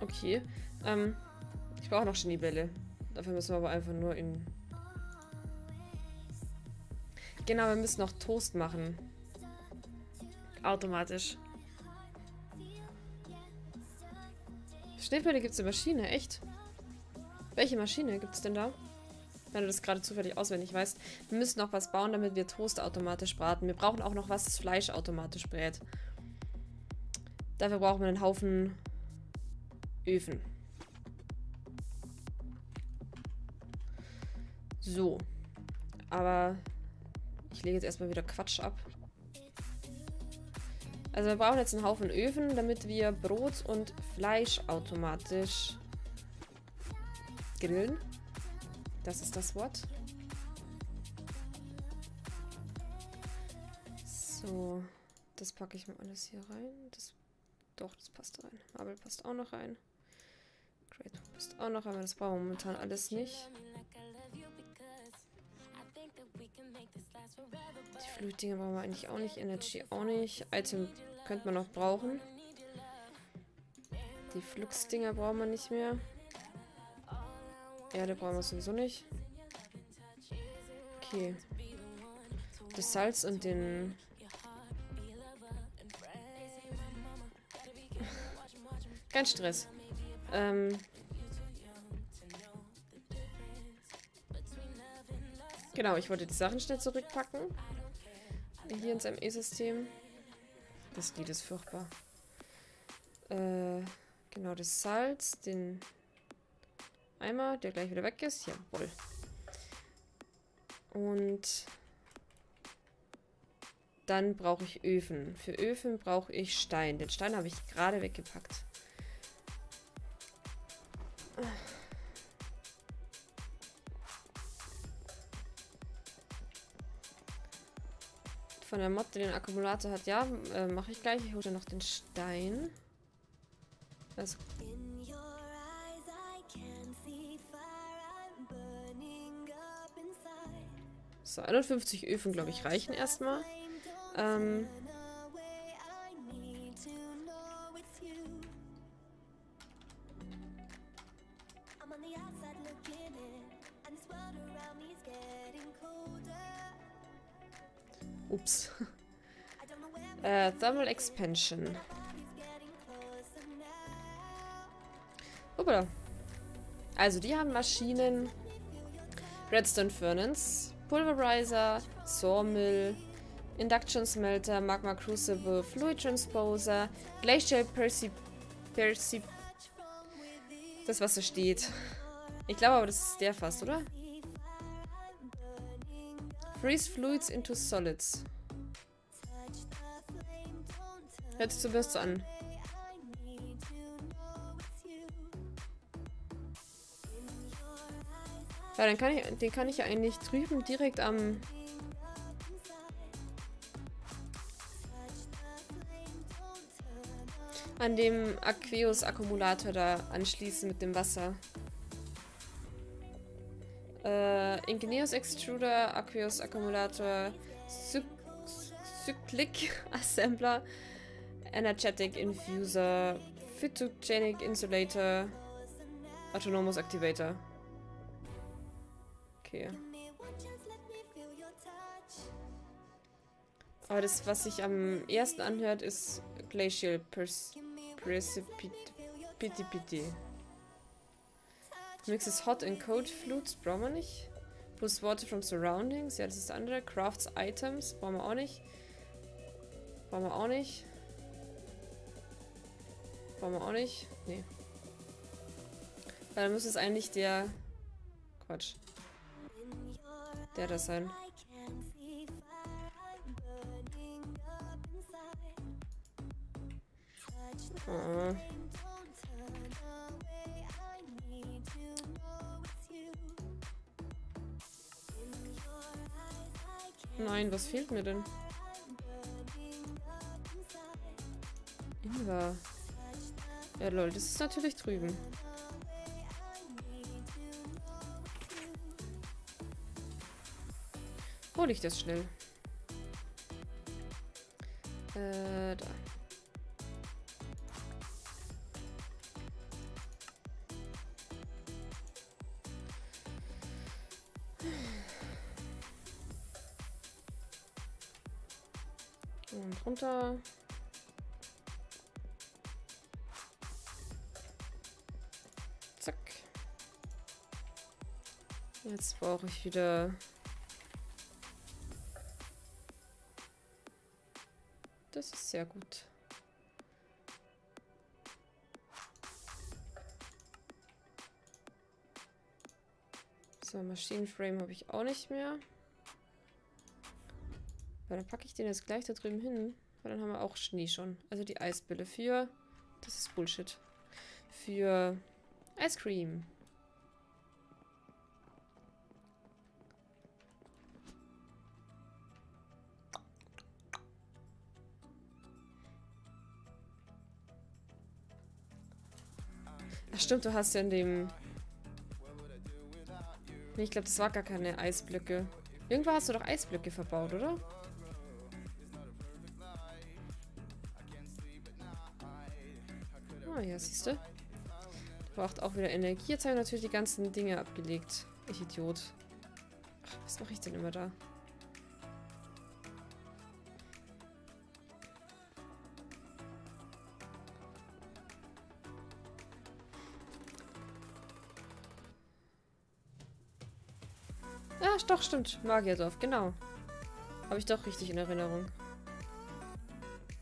Okay. Ähm, ich brauche noch Schneebälle. Dafür müssen wir aber einfach nur in... Genau, wir müssen noch Toast machen. Automatisch. Schneebälle gibt es in Maschine, echt? Welche Maschine gibt es denn da? Wenn du das gerade zufällig auswendig weißt. Wir müssen noch was bauen, damit wir Toast automatisch braten. Wir brauchen auch noch was, das Fleisch automatisch brät. Dafür brauchen wir einen Haufen Öfen. So. Aber ich lege jetzt erstmal wieder Quatsch ab. Also wir brauchen jetzt einen Haufen Öfen, damit wir Brot und Fleisch automatisch grillen. Das ist das Wort. So, das packe ich mal alles hier rein. Das, doch, das passt rein. Marble passt auch noch rein. Great passt auch noch aber das brauchen wir momentan alles nicht. Die Flutdinger brauchen wir eigentlich auch nicht. Energy auch nicht. Item könnte man noch brauchen. Die Flux-Dinger brauchen wir nicht mehr. Erde brauchen wir sowieso nicht. Okay. Das Salz und den... Kein Stress. Ähm... Genau, ich wollte die Sachen schnell zurückpacken. Hier ins ME-System. Das Lied ist furchtbar. Äh, genau, das Salz, den Eimer, der gleich wieder weg ist. Jawohl. Und dann brauche ich Öfen. Für Öfen brauche ich Stein. Den Stein habe ich gerade weggepackt. Von der Mod, die den Akkumulator hat, ja, äh, mache ich gleich. Ich hole noch den Stein. Also So, 51 Öfen, glaube ich, reichen erstmal. Ähm. Ups. äh, Thermal Expansion. Hoppala. Also, die haben Maschinen. Redstone Furnace. Pulverizer, Sawmill, Induction Smelter, Magma Crucible, Fluid Transposer, Glacial Percip... Percip... Das, was da steht. Ich glaube aber, das ist der fast, oder? Freeze Fluids into Solids. Hört sich zumindest an. Ja, dann kann ich, den kann ich ja eigentlich drüben direkt am... an dem Aqueous-Akkumulator da anschließen mit dem Wasser. Ingenious Extruder, Aqueous Akkumulator, Cy Cyclic Assembler, Energetic Infuser, Photogenic Insulator, Autonomous Activator. Okay. Aber das, was sich am ersten anhört, ist Glacial Precipity. Mixes Hot and Cold Flutes brauchen wir nicht. Plus Water from Surroundings. Ja, das ist das andere. Crafts Items brauchen wir auch nicht. Brauchen wir auch nicht. Brauchen wir auch nicht. Nee. Weil dann müsste es eigentlich der... Quatsch der das sein? Oh. Nein, was fehlt mir denn? Ingwer. Ja, lol, das ist natürlich drüben. hole ich das schnell? Äh, da. Und runter. Zack. Jetzt brauche ich wieder... Das ist sehr gut. So, Maschinenframe habe ich auch nicht mehr. Weil dann packe ich den jetzt gleich da drüben hin. Weil dann haben wir auch Schnee schon. Also die Eisbälle für... Das ist Bullshit. Für Ice Cream. Ach stimmt, du hast ja in dem... Nee, ich glaube, das war gar keine Eisblöcke. Irgendwo hast du doch Eisblöcke verbaut, oder? Ah, ja, siehst du. Braucht auch wieder Energie. Jetzt habe ich natürlich die ganzen Dinge abgelegt. Ich Idiot. Ach, was mache ich denn immer da? Ja, doch, stimmt. Magierdorf, genau. Habe ich doch richtig in Erinnerung.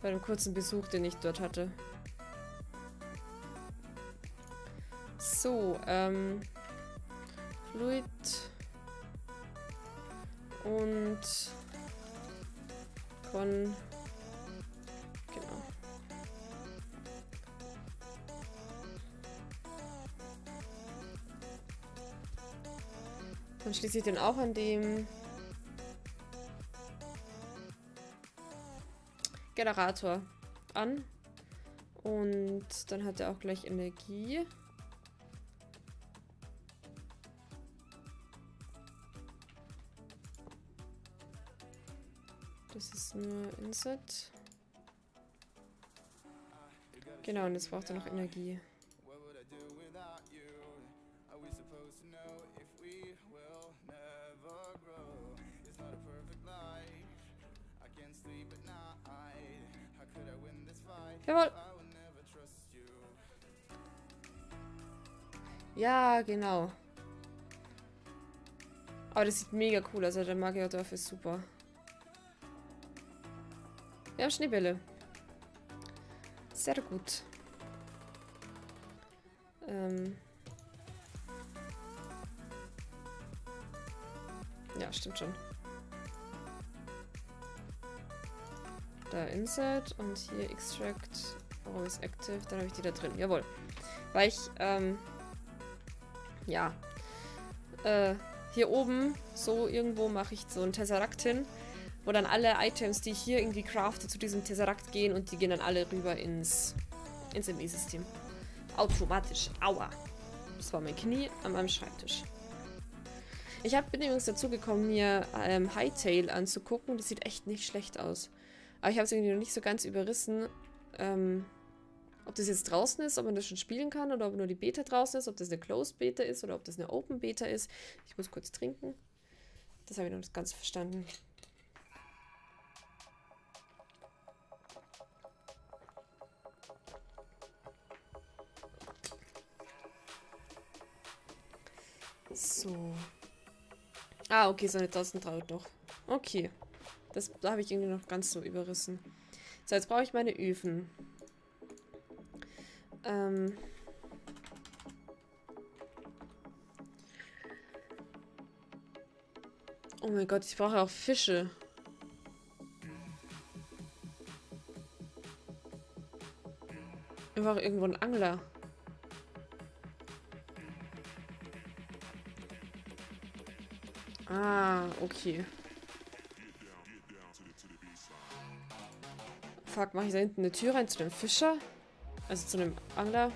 Bei dem kurzen Besuch, den ich dort hatte. So, ähm... Fluid... Und... Con... Genau. Dann schließe ich den auch an dem Generator an. Und dann hat er auch gleich Energie. Nur Inset. Genau, und jetzt braucht er noch Energie. Jawohl. Ja, genau. Aber das sieht mega cool aus. Also der Magierdorf ist super. Wir haben Schneebälle. Sehr gut. Ähm. Ja, stimmt schon. Da Insert und hier Extract Always Active. Dann habe ich die da drin. Jawohl. Weil ich, ähm, ja, äh, hier oben so irgendwo mache ich so ein Tesseract hin, wo dann alle Items, die ich hier irgendwie crafte, zu diesem Tesseract gehen und die gehen dann alle rüber ins, ins ME-System. Automatisch. Aua. Das war mein Knie an meinem Schreibtisch. Ich hab, bin übrigens dazu gekommen, mir ähm, Hightail anzugucken. Das sieht echt nicht schlecht aus. Aber ich habe es irgendwie noch nicht so ganz überrissen, ähm, ob das jetzt draußen ist, ob man das schon spielen kann oder ob nur die Beta draußen ist, ob das eine Closed Beta ist oder ob das eine Open Beta ist. Ich muss kurz trinken. Das habe ich noch nicht ganz verstanden. So. Ah, okay, so eine 1000 dauert noch. Okay. Das da habe ich irgendwie noch ganz so überrissen. So, jetzt brauche ich meine Öfen. Ähm. Oh mein Gott, ich brauche auch Fische. Einfach irgendwo ein Angler. Ah, okay. Fuck, mache ich da hinten eine Tür rein zu dem Fischer? Also zu einem Angler?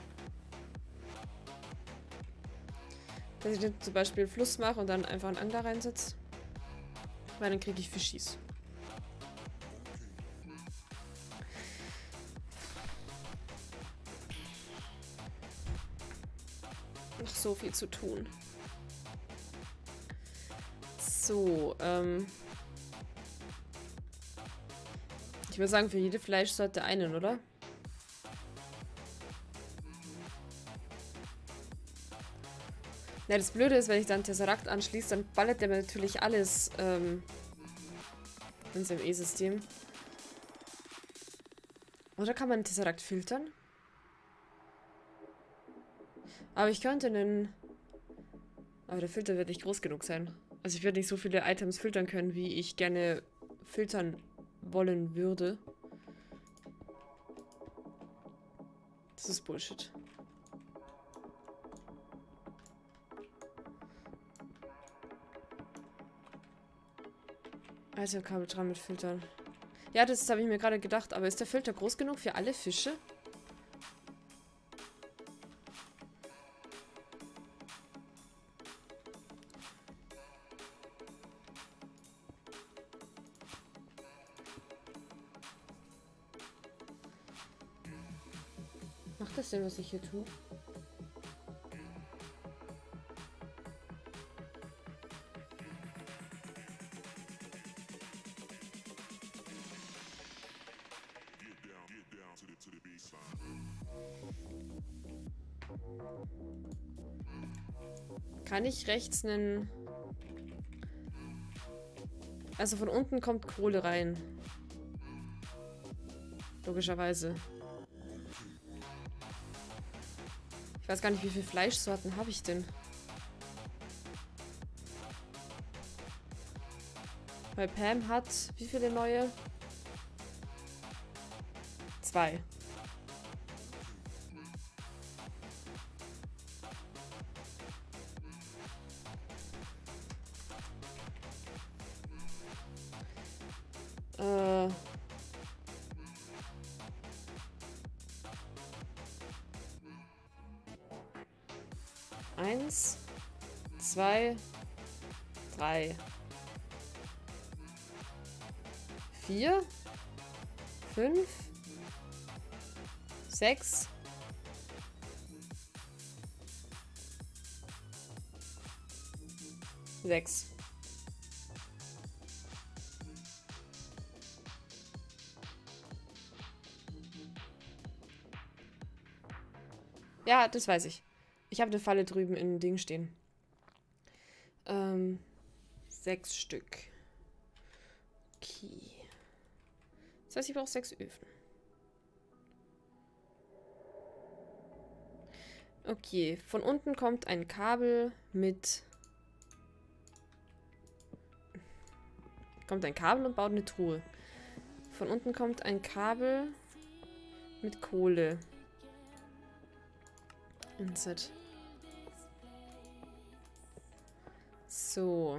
Dass ich dann zum Beispiel einen Fluss mache und dann einfach einen Angler reinsetze. Weil dann kriege ich Fischis. Noch so viel zu tun. So, ähm... würde sagen, für jede Fleischsorte einen, oder? Ja, das Blöde ist, wenn ich dann Tesseract anschließe, dann ballert der mir natürlich alles ähm, in seinem E-System. Oder kann man Tesseract filtern? Aber ich könnte einen... Aber der Filter wird nicht groß genug sein. Also ich werde nicht so viele Items filtern können, wie ich gerne filtern wollen würde. Das ist Bullshit. Also Kabel dran mit Filtern. Ja, das habe ich mir gerade gedacht. Aber ist der Filter groß genug für alle Fische? Denn, was ich hier tue? Kann ich rechts einen... Also von unten kommt Kohle rein. Logischerweise. Weiß gar nicht, wie viele Fleischsorten habe ich denn? Weil Pam hat wie viele neue? Zwei. Zwei, drei, vier, fünf, sechs, sechs. Ja, das weiß ich. Ich habe eine Falle drüben im Ding stehen. Ähm, sechs Stück. Okay. Das heißt, ich brauche sechs Öfen. Okay, von unten kommt ein Kabel mit... Kommt ein Kabel und baut eine Truhe. Von unten kommt ein Kabel mit Kohle. Inset. So.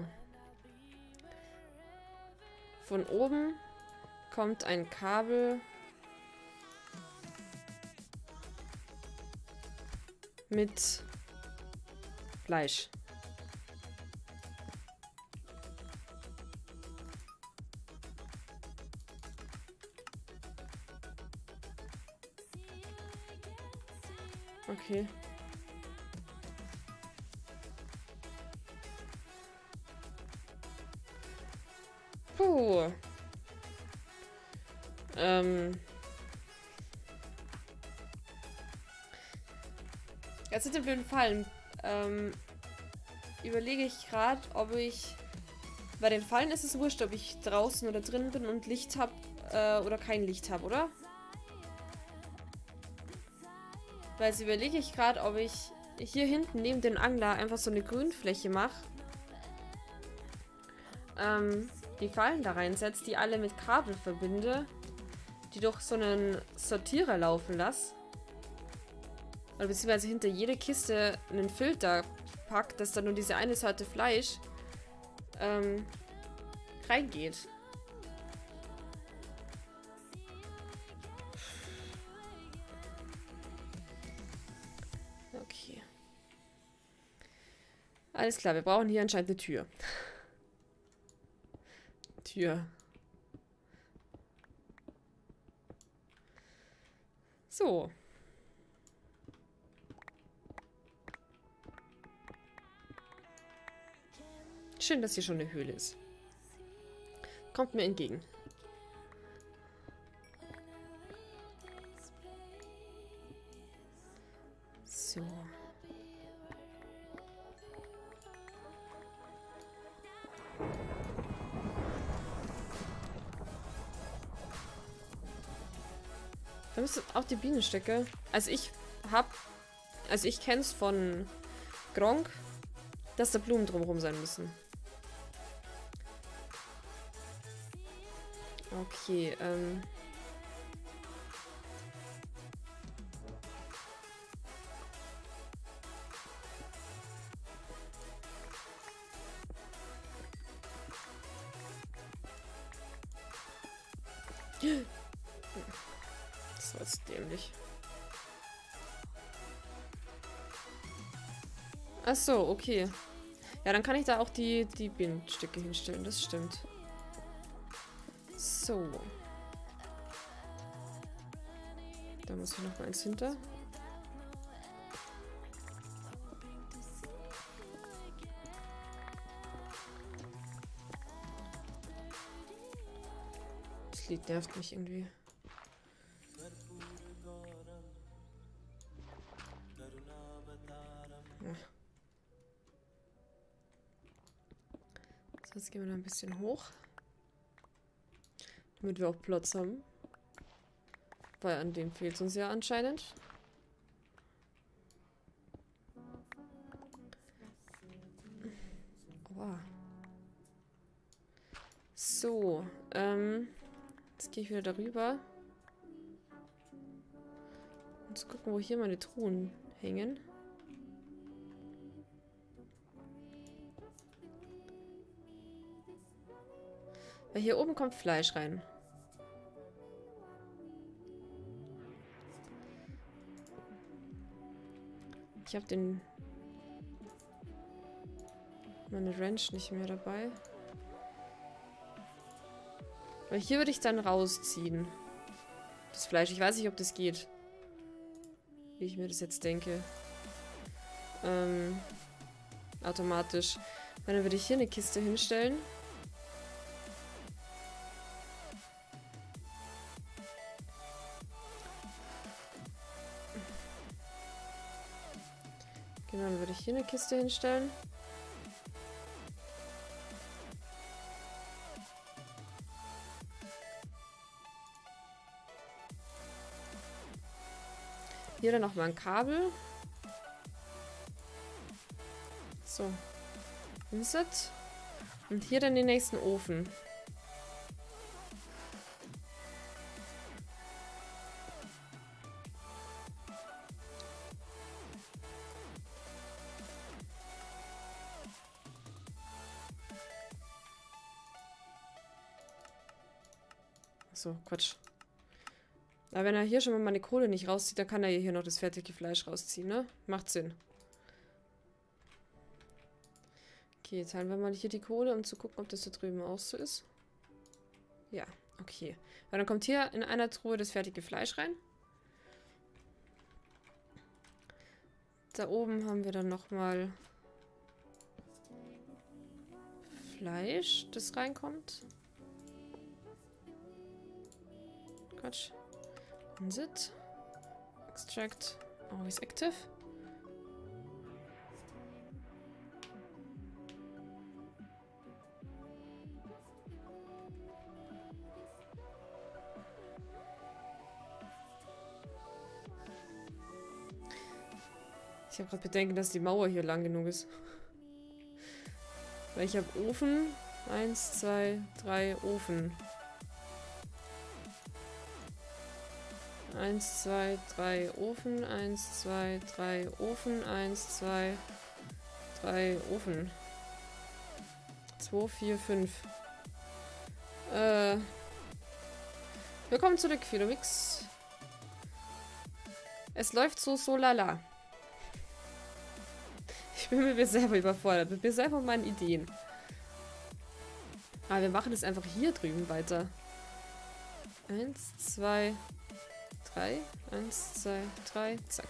Von oben kommt ein Kabel mit Fleisch. Okay. Puh. Ähm. Jetzt sind die blöden Fallen. Ähm, überlege ich gerade, ob ich... Bei den Fallen ist es wurscht, ob ich draußen oder drin bin und Licht habe äh, oder kein Licht habe, oder? Weil jetzt überlege ich gerade, ob ich hier hinten neben den Angler einfach so eine Grünfläche mache. Ähm, die Fallen da reinsetze, die alle mit Kabel verbinde, die durch so einen Sortierer laufen lasse. Oder beziehungsweise hinter jede Kiste einen Filter packt, dass da nur diese eine Sorte Fleisch ähm, reingeht. Okay. Alles klar, wir brauchen hier anscheinend eine Tür. Tür. So. Schön, dass hier schon eine Höhle ist. Kommt mir entgegen. Bienenstöcke. Also ich hab. Also ich kenn's von Gronk, dass da Blumen drumherum sein müssen. Okay, ähm. Ach so, okay. Ja, dann kann ich da auch die, die Bienenstücke hinstellen, das stimmt. So. Da muss ich noch mal eins hinter. Das Lied nervt mich irgendwie. Ein bisschen hoch. Damit wir auch Platz haben. Weil an dem fehlt es uns ja anscheinend. Aua. So, ähm, jetzt gehe ich wieder darüber. Und gucken, wo hier meine Truhen hängen. Weil hier oben kommt Fleisch rein. Ich habe den... meine Ranch nicht mehr dabei. Weil hier würde ich dann rausziehen. Das Fleisch. Ich weiß nicht, ob das geht. Wie ich mir das jetzt denke. Ähm, automatisch. Dann würde ich hier eine Kiste hinstellen. Hier eine Kiste hinstellen. Hier dann nochmal ein Kabel. So. Inset. Und hier dann den nächsten Ofen. So, Quatsch. Aber wenn er hier schon mal meine Kohle nicht rauszieht, dann kann er hier noch das fertige Fleisch rausziehen, ne? Macht Sinn. Okay, teilen wir mal hier die Kohle, um zu gucken, ob das da drüben auch so ist. Ja, okay. Weil dann kommt hier in einer Truhe das fertige Fleisch rein. Da oben haben wir dann nochmal Fleisch, das reinkommt. Quatsch. Inset. Extract. Always active. Ich habe gerade Bedenken, dass die Mauer hier lang genug ist. Weil ich habe Ofen. Eins, zwei, drei Ofen. Eins, zwei, drei Ofen. Eins, zwei, drei Ofen. Eins, zwei, drei Ofen. Zwei, vier, fünf. Äh. Willkommen zurück, Philomix. Es läuft so, so lala. Ich bin mit mir selber überfordert. Mit mir selber meinen Ideen. Aber wir machen es einfach hier drüben weiter. Eins, zwei, drei. Eins, zwei, drei. Zack.